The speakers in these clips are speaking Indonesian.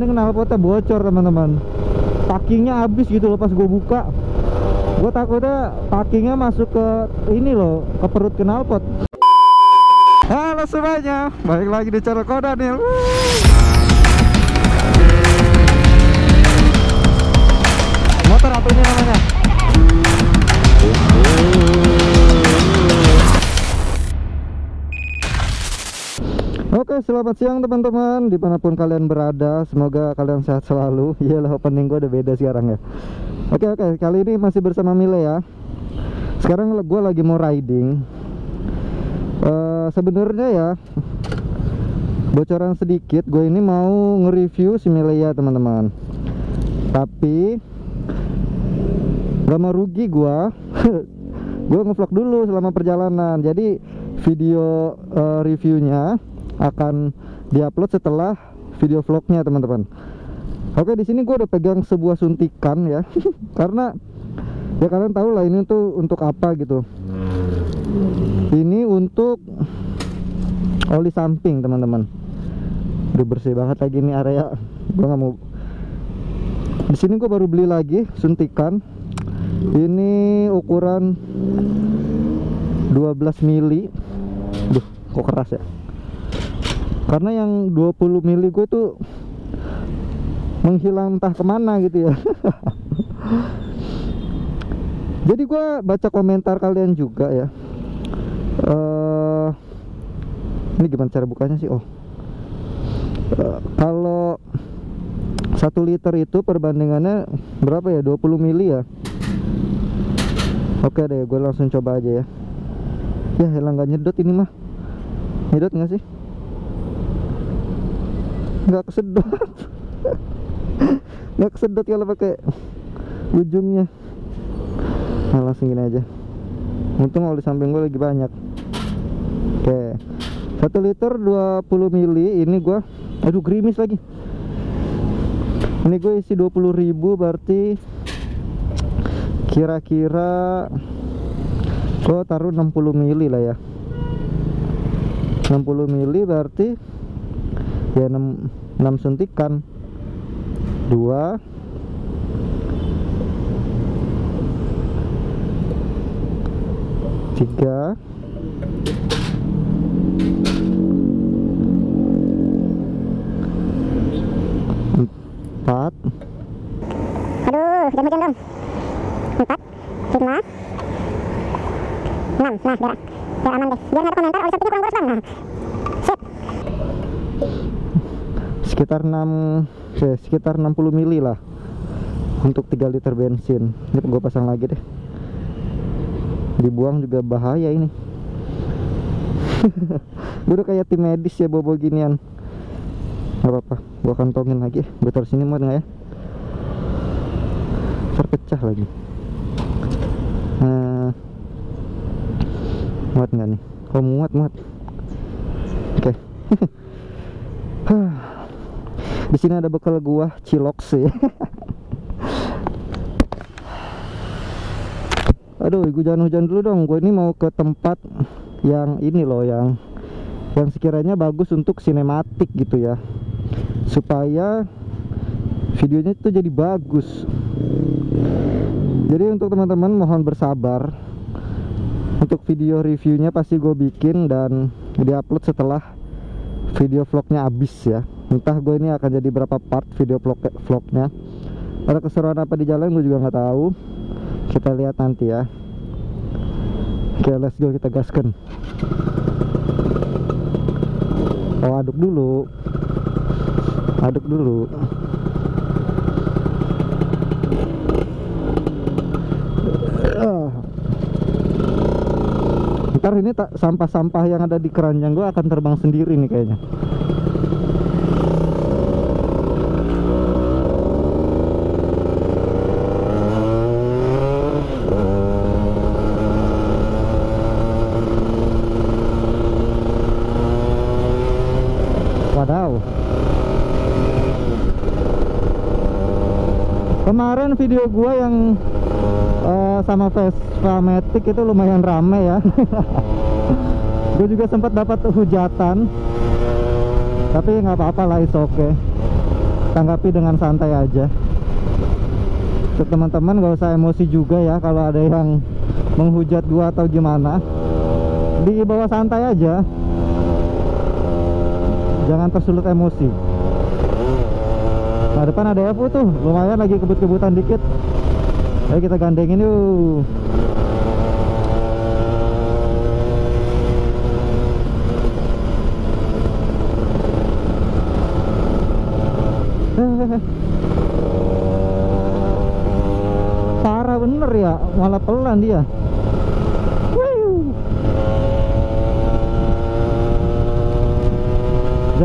ini knalpotnya bocor teman-teman. Packingnya habis gitu loh pas gue buka. Gue takutnya packingnya masuk ke ini loh ke perut knalpot halo semuanya balik lagi di channel Kodanil motor apa ini namanya Oke selamat siang teman-teman. Di mana pun kalian berada Semoga kalian sehat selalu. Iyalah opening gue udah beda sekarang ya. Oke oke. Kali ini masih bersama Mile ya. Sekarang gue lagi mau riding. Uh, Sebenarnya ya Bocoran sedikit Gue ini mau nge-review si Mile ya teman-teman. Tapi Gak mau rugi gue Gue ngevlog dulu selama perjalanan. Jadi video uh, reviewnya akan diupload setelah video vlognya teman-teman. Oke di sini gue udah pegang sebuah suntikan ya. Karena ya kalian tahu lah ini tuh untuk apa gitu. Ini untuk oli samping teman-teman. Udah bersih banget lagi nih area. Gue nggak mau di sini gue baru beli lagi suntikan. Ini ukuran 12 mili. Duh, kok keras ya karena yang 20 mili gue tuh menghilang entah ke mana gitu ya. Jadi gue baca komentar kalian juga ya. Uh, ini gimana cara bukanya sih? Oh. Uh, kalau satu liter itu perbandingannya berapa ya? 20 mili ya? Oke deh gue langsung coba aja ya. Ya hilang gak nyedot ini mah. Nyedot gak sih nggak kesedot. Nggak kesedot kalau pakai ujungnya. Nah langsung gini aja. Untung di samping gue lagi banyak. Oke. Satu liter 20 mili ini gue aduh gerimis lagi. Ini gue isi 20 ribu berarti kira-kira gue taruh 60 mili lah ya. 60 mili berarti ya 6, 6 suntikan 2 tiga. Empat. Aduh hujan hujan dong empat. Lima. Enam. Nah biar biar aman deh. Biar nggak ada komentar oleh kurang boros bang nah sekitar 6 ya, sekitar 60 mili lah untuk 3 liter bensin. Ini gue pasang lagi deh. Dibuang juga bahaya ini. Gue udah kayak tim medis ya bobo ginian. Gak apa-apa gue kantongin lagi. Gue taruh sini muat nggak ya. Terpecah lagi. Nah, muat nggak nih? Oh muat muat? Oke. Okay. Di sini ada bekal gua cilok sih. Aduh gue jangan hujan dulu dong. Gue ini mau ke tempat yang ini loh yang yang sekiranya bagus untuk sinematik gitu ya. Supaya videonya itu jadi bagus. Jadi untuk teman-teman mohon bersabar. Untuk video reviewnya pasti gue bikin dan diupload setelah video vlognya habis ya entah gue ini akan jadi berapa part video vlog vlognya. Ada keseruan apa di jalan gue juga nggak tahu. Kita lihat nanti ya. Oke let's go kita gaskan. Oh aduk dulu. Aduk dulu. Ntar ini sampah-sampah yang ada di keranjang gue akan terbang sendiri nih kayaknya kemarin video gua yang uh, sama Vespa Matic itu lumayan rame ya. Gue juga sempat dapat hujatan. Tapi nggak apa-apa lah is oke okay. tanggapi dengan santai aja. Untuk teman-teman gak usah emosi juga ya kalau ada yang menghujat gua atau gimana. Di bawah santai aja jangan tersulut emosi. Nah depan ada Evo tuh. Lumayan lagi kebut-kebutan dikit. Ayo kita gandengin yuk. Parah bener ya malah pelan dia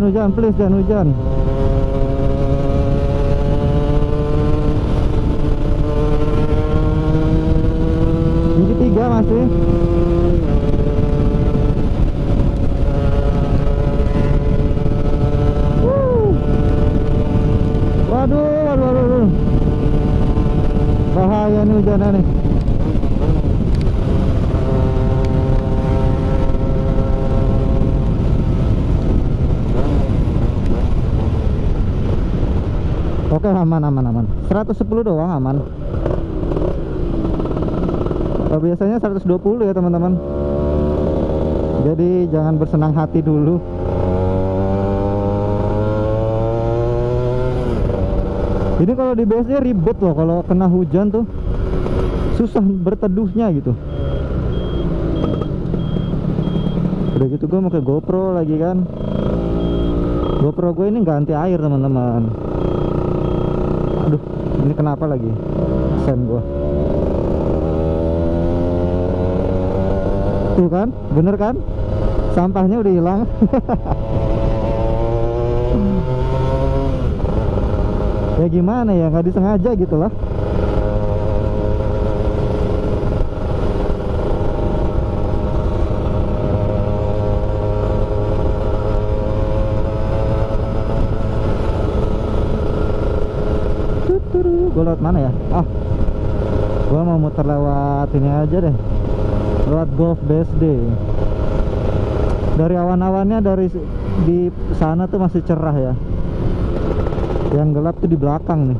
jangan hujan please jangan hujan. Gigi tiga masih Wuh. waduh waduh waduh, waduh bahaya nih hujannya nih Oke aman aman aman. 110 doang aman. Oh, biasanya 120 ya teman-teman. Jadi jangan bersenang hati dulu. Ini kalau di BSD ribet loh kalau kena hujan tuh. Susah berteduhnya gitu. Udah gitu gue pakai GoPro lagi kan. GoPro gue ini nggak anti air teman-teman aduh ini kenapa lagi? Sen gue tuh kan? Bener kan? Sampahnya udah hilang. Ya gimana ya? Nggak disengaja gitu lah gue lewat mana ya? Ah. Gue mau muter lewat ini aja deh. Lewat Golf BSD dari awan-awannya dari di sana tuh masih cerah ya. Yang gelap tuh di belakang nih.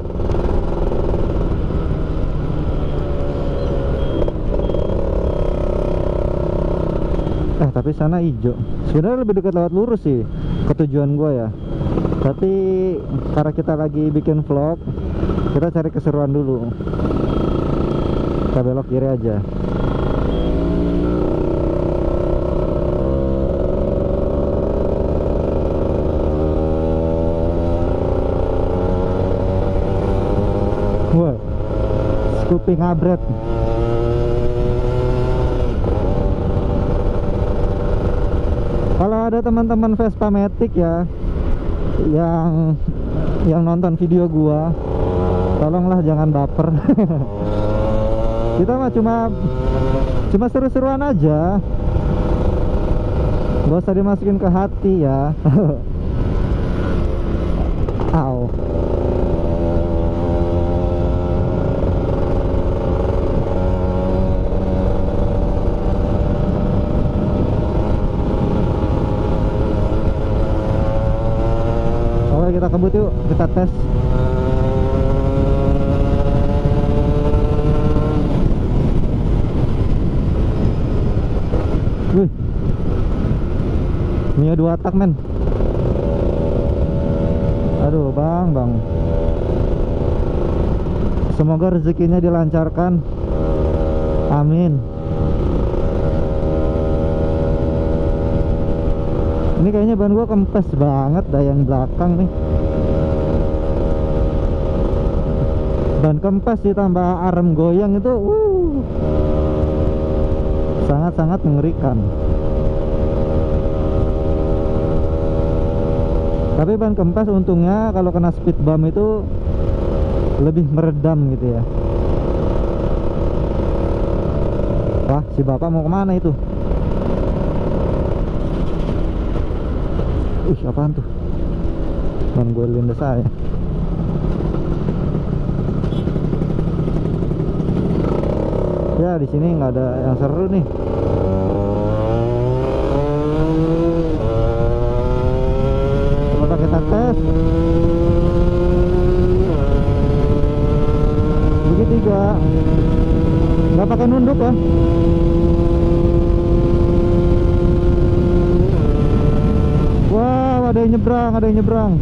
Eh tapi sana hijau. Sebenarnya lebih dekat lewat lurus sih ke tujuan gua ya. Tapi karena kita lagi bikin vlog kita cari keseruan dulu kita belok kiri aja Wah, Scoopy ngabret. Kalau ada teman-teman Vespa Matic ya yang yang nonton video gua, tolonglah jangan baper. Kita mah cuma cuma seru-seruan aja. Gak usah dimasukin ke hati ya. Oke kita kebut yuk, kita tes. Wih. Mia dua tak men. Aduh bang bang. Semoga rezekinya dilancarkan. Amin. Ini kayaknya ban gua kempes banget dah yang belakang nih. Ban kempes ditambah arem goyang itu uh, sangat-sangat mengerikan. Tapi ban kempes untungnya kalau kena speed bump itu lebih meredam gitu ya. Wah, si bapak mau ke mana itu? Ih, apaan tuh? Ban gue lindas saya. di sini nggak ada yang seru nih. Coba kita tes. Dua tiga. Gak pakai nunduk ya? Wow ada yang nyebrang ada yang nyebrang.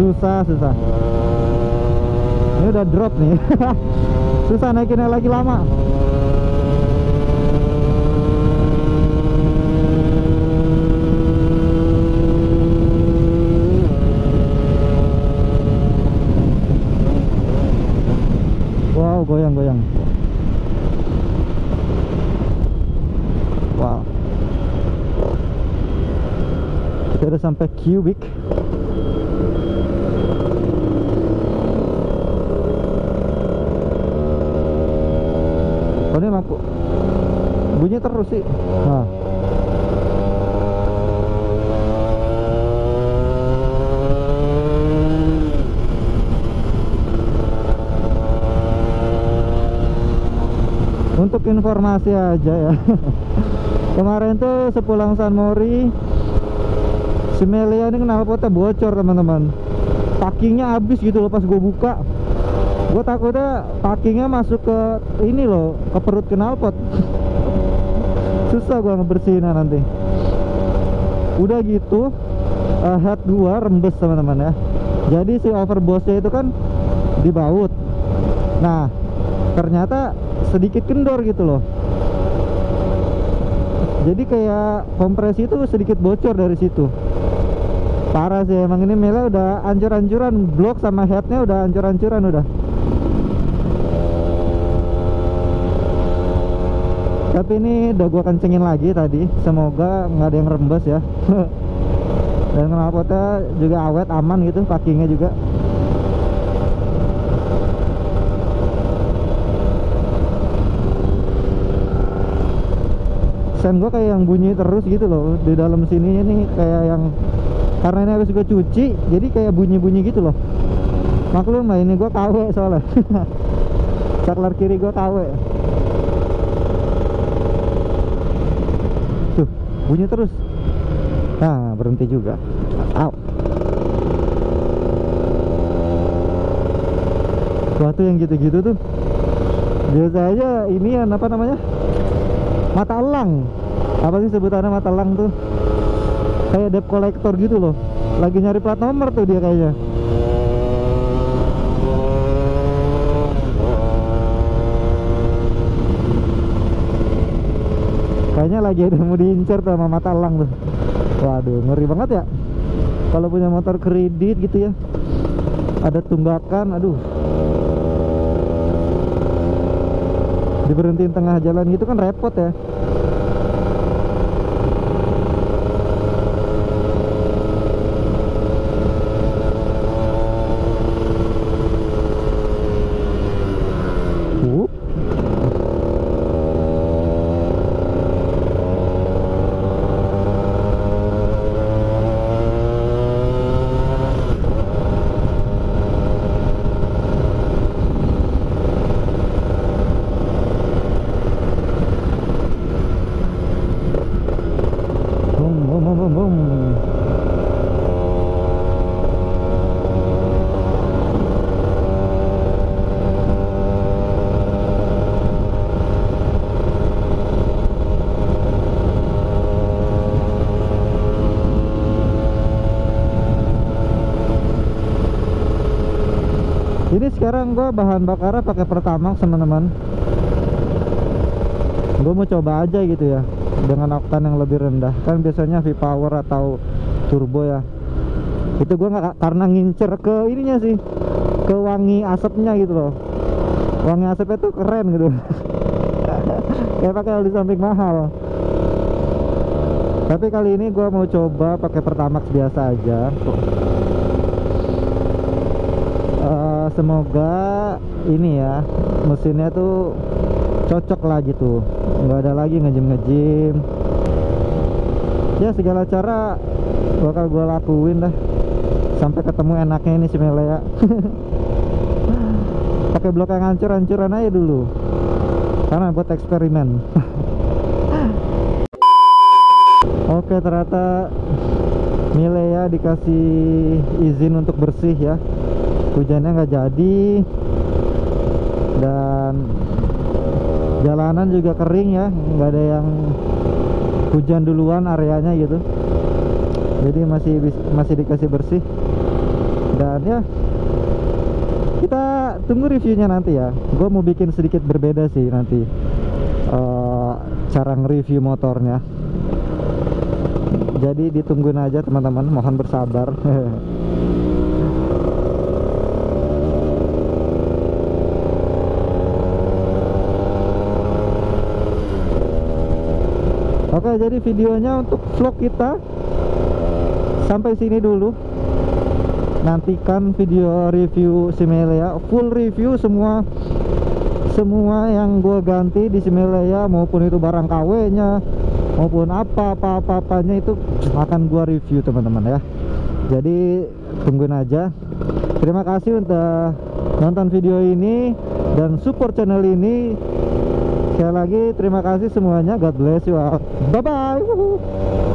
Susah susah ini udah drop nih. Susah naikinnya lagi lama. Wow goyang goyang. Wow. Kita udah sampai cubic Oh ini lampu Bunyi terus sih. Nah. Untuk informasi aja ya. Kemarin tuh sepulang San Mori Si Melia ini knalpotnya bocor teman-teman? Packingnya habis gitu loh pas gue buka. Gue takutnya packingnya masuk ke ini loh ke perut knalpot susah gue ngebersihinnya nanti. Udah gitu uh, head gua rembes teman-teman ya. Jadi si overbossnya itu kan di baut nah ternyata sedikit kendor gitu loh. Jadi kayak kompresi itu sedikit bocor dari situ. Parah sih emang ini Mela udah ancur-ancuran blok sama headnya udah ancur-ancuran udah tapi ini udah gua kencengin lagi tadi. Semoga nggak ada yang rembes ya. Dan knalpotnya juga awet aman gitu packingnya juga. Sen gua kayak yang bunyi terus gitu loh di dalam sini ini kayak yang karena ini habis gue cuci jadi kayak bunyi-bunyi gitu loh. Maklum lah ini gua KW soalnya. Saklar kiri gua KW tuh bunyi terus. Nah berhenti juga. Au. suatu yang gitu-gitu tuh biasa aja ini ya apa namanya? Mata elang. Apa sih sebutannya mata elang tuh? Kayak debt collector gitu loh. Lagi nyari plat nomor tuh dia kayaknya kayaknya lagi ada mau diincar sama mata elang tuh. Waduh ngeri banget ya. Kalau punya motor kredit gitu ya. Ada tunggakan aduh. Diberhentiin tengah jalan gitu kan repot ya sekarang gua bahan bakarnya pakai Pertamax teman-teman. Gue mau coba aja gitu ya dengan oktan yang lebih rendah. Kan biasanya V-Power atau turbo ya. Itu gua nggak karena ngincer ke ininya sih, ke wangi asapnya gitu loh. Wangi asapnya tuh keren gitu. Kayak pakai oli samping mahal. Tapi kali ini gua mau coba pakai Pertamax biasa aja. Eh, semoga ini ya mesinnya tuh cocok lah gitu. Nggak ada lagi ngejim ngejim ya segala cara bakal gue lakuin dah. Sampai ketemu enaknya ini si Melea pakai blok yang hancur-hancuran aja dulu. Karena buat eksperimen. Oke ternyata Milea dikasih izin untuk bersih ya hujannya nggak jadi. Dan jalanan juga kering ya nggak ada yang hujan duluan areanya gitu. Jadi masih masih dikasih bersih. Dan ya kita tunggu reviewnya nanti ya. Gue mau bikin sedikit berbeda sih nanti eh, cara nge-review motornya. Jadi ditungguin aja teman-teman. Mohon bersabar Oke jadi videonya untuk vlog kita. Sampai sini dulu. Nantikan video review Simelea Full review semua Semua yang gue ganti di Simelea Maupun itu barang KW nya Maupun apa-apa-apanya itu Akan gue review teman-teman ya. Jadi tungguin aja. Terima kasih untuk nonton video ini Dan support channel ini Sekali lagi terima kasih semuanya. God bless you all. Bye bye